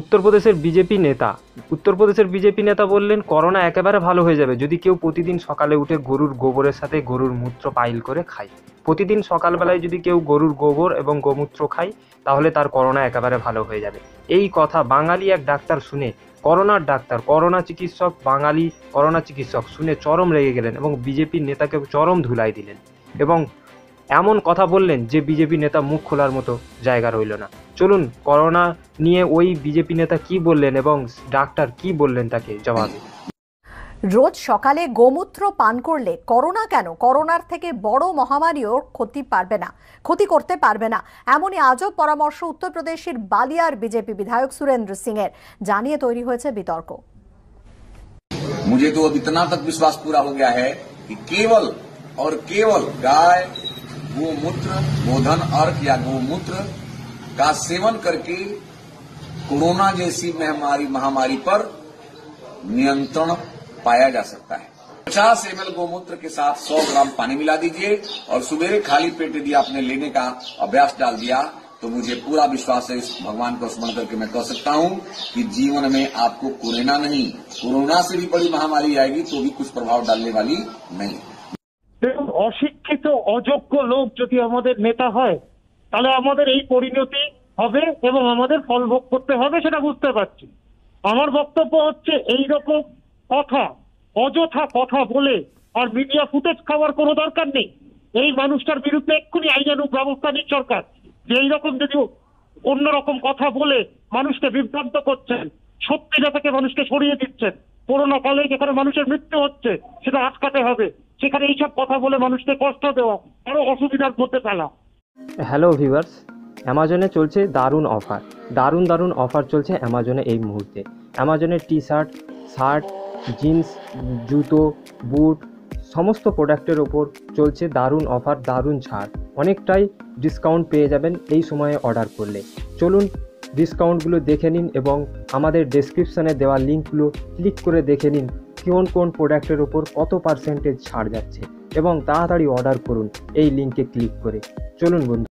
উত্তরপ্রদেশের বিজেপি নেতা। উত্তরপ্রদেশের বিজেপি নেতা বললেন, করোনা একেবারে ভালো হয়ে যাবে। যদি কেউ প্রতিদিন সকালে উঠে গরুর গোবরের সাথে গরুর মূত্র পাইল করে খায়। প্রতিদিন সকালবেলায় যদি কেউ গরুর গোবর এবং গোমূত্র খায়, তাহলে তার করোনা একেবারে ভালো হয়ে যাবে। এই কথা বাঙালি এক ডাক্তার শুনে, করোনার ডাক্তার, করোনা চিকিৎসক, বাঙালি করোনা চিকিৎসক শুনে চরম রেগে গেলেন এবং বিজেপির নেতাকে চরম ধুলাই দিলেন এবং এমন কথা বললেন যে বিজেপি নেতা মুখ খোলার মতো জায়গা রইল না। চলুন করোনা নিয়ে ওই বিজেপি নেতা কি বললেন এবং ডাক্তার কি বললেন তাকে জবাবে রোজ সকালে গোমূত্র পান করলে করোনা কেন করোনার থেকে বড় মহামারীও ক্ষতি পারবে না ক্ষতি করতে পারবে না এমনই আজব পরামর্শ উত্তরপ্রদেশের বালিয়ার বিজেপি বিধায়ক সুরেন্দ্র সিং এর জানিয়ে তৈরি হয়েছে বিতর্ক मुझे तो अब इतना तक विश्वास पूरा हो गया है कि केवल और केवल गाय गोमूत्र गोधन अर्क या गोमूत्र का सेवन करके कोरोना जैसी महामारी महामारी पर नियंत्रण पाया जा सकता है 50 एम गोमूत्र के साथ 100 ग्राम पानी मिला दीजिए और सुबह खाली पेट यदि आपने लेने का अभ्यास डाल दिया तो मुझे पूरा विश्वास है इस भगवान को स्मरण करके मैं कह सकता हूं कि जीवन में आपको कोरोना नहीं कोरोना से भी बड़ी महामारी आएगी तो भी कुछ प्रभाव डालने वाली नहीं দেখুন অশিক্ষিত অযোগ্য লোক যদি আমাদের নেতা হয় তাহলে আমাদের এই পরিণতি হবে এবং আমাদের ফল ভোগ করতে হবে সেটা বুঝতে পারছি। আমার বক্তব্য হচ্ছে এই রকম কথা, অযথা কথা বলে আর মিডিয়া ফুটেজ খাওয়ার কোনো দরকার নেই। এই মানুষটার বিরুদ্ধে এক্ষুনি আইনানুগ ব্যবস্থা নিক সরকার। যে এইরকম যদি অন্যরকম কথা বলে মানুষকে বিভ্রান্ত করছেন সত্যিটা থেকে মানুষকে সরিয়ে দিচ্ছেন করোনা কালে যেখানে মানুষের মৃত্যু হচ্ছে সেটা আটকাতে হবে, সেখানে এইসব কথা বলে মানুষকে কষ্ট দেওয়া, আরও অসুবিধার মধ্যে ফেলা। হ্যালো ভিউয়ার্স অ্যামাজনে চলছে দারুণ অফার দারুণ দারুণ অফার চলছে অ্যামাজনে এই মুহূর্তে। অ্যামাজনের টি শার্ট শার্ট জিন্স জুতো বুট সমস্ত প্রোডাক্টের ওপর চলছে দারুণ অফার দারুণ ছাড়। অনেকটাই ডিসকাউন্ট পেয়ে যাবেন এই সময়ে অর্ডার করলে। চলুন ডিসকাউন্টগুলো দেখে নিন এবং আমাদের ডেসক্রিপশানে দেওয়া লিঙ্কগুলো ক্লিক করে দেখে নিন কোন কোন প্রোডাক্টের ওপর কত পার্সেন্টেজ ছাড় যাচ্ছে। এবং তাড়াতাড়ি অর্ডার করুন। এই লিঙ্কে ক্লিক করে। চলুন বন্ধু।